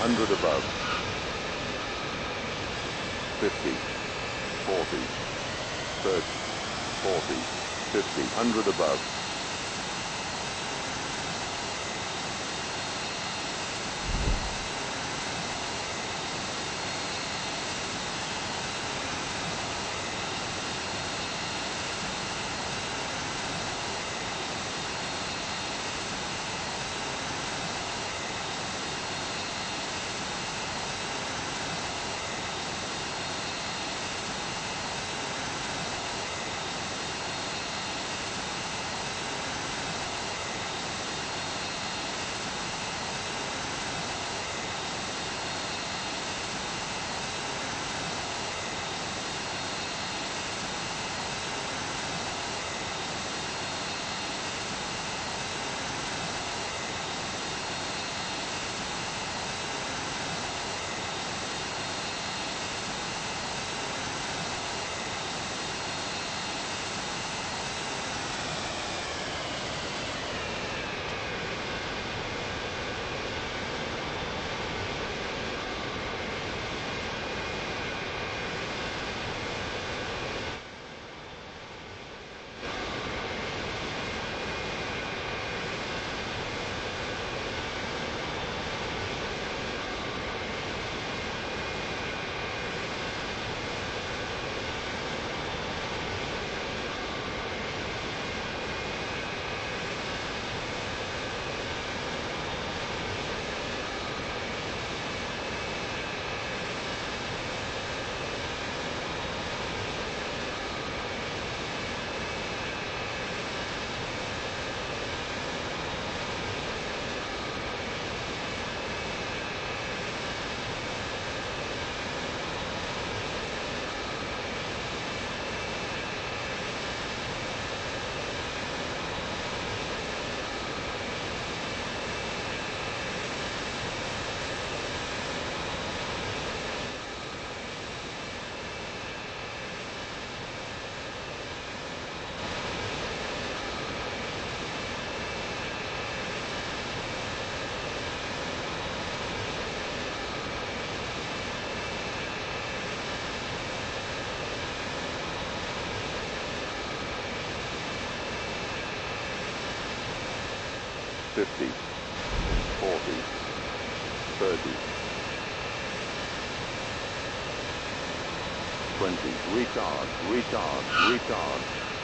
100 above. 50, 40, 30, 40, 50, 100 above. 50, 40, 30, 20, retard, retard, retard.